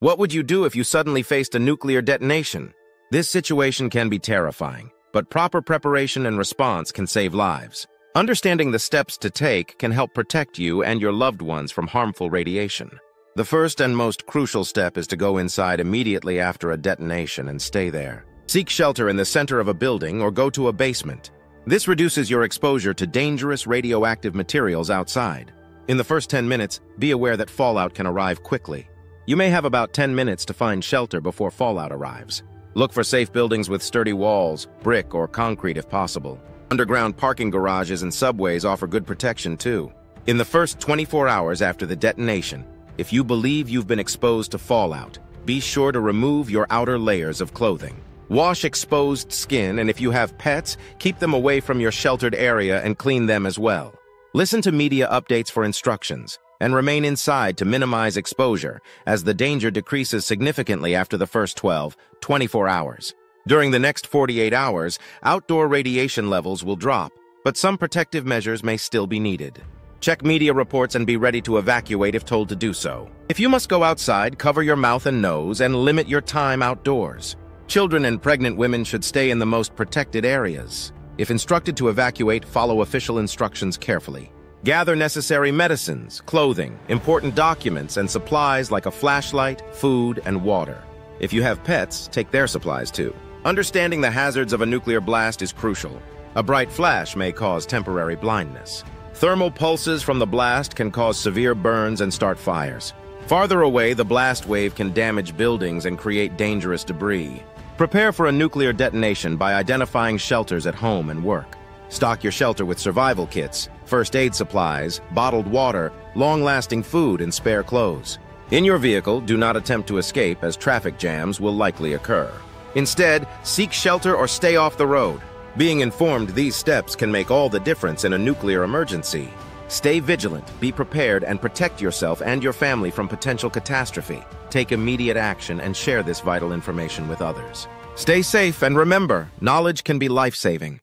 What would you do if you suddenly faced a nuclear detonation? This situation can be terrifying, but proper preparation and response can save lives. Understanding the steps to take can help protect you and your loved ones from harmful radiation. The first and most crucial step is to go inside immediately after a detonation and stay there. Seek shelter in the center of a building or go to a basement. This reduces your exposure to dangerous radioactive materials outside. In the first 10 minutes, be aware that fallout can arrive quickly. You may have about 10 minutes to find shelter before fallout arrives. Look for safe buildings with sturdy walls, brick, or concrete if possible. Underground parking garages and subways offer good protection too. In the first 24 hours after the detonation, if you believe you've been exposed to fallout, be sure to remove your outer layers of clothing. Wash exposed skin, and if you have pets, keep them away from your sheltered area and clean them as well. Listen to media updates for instructions, and remain inside to minimize exposure, as the danger decreases significantly after the first 12, 24 hours. During the next 48 hours, outdoor radiation levels will drop, but some protective measures may still be needed. Check media reports and be ready to evacuate if told to do so. If you must go outside, cover your mouth and nose and limit your time outdoors. Children and pregnant women should stay in the most protected areas. If instructed to evacuate, follow official instructions carefully. Gather necessary medicines, clothing, important documents, and supplies like a flashlight, food, and water. If you have pets, take their supplies too. Understanding the hazards of a nuclear blast is crucial. A bright flash may cause temporary blindness. Thermal pulses from the blast can cause severe burns and start fires. Farther away, the blast wave can damage buildings and create dangerous debris. Prepare for a nuclear detonation by identifying shelters at home and work. Stock your shelter with survival kits, first aid supplies, bottled water, long-lasting food, and spare clothes. In your vehicle, do not attempt to escape as traffic jams will likely occur. Instead, seek shelter or stay off the road. Being informed these steps can make all the difference in a nuclear emergency. Stay vigilant, be prepared, and protect yourself and your family from potential catastrophe. Take immediate action and share this vital information with others. Stay safe and remember, knowledge can be life-saving.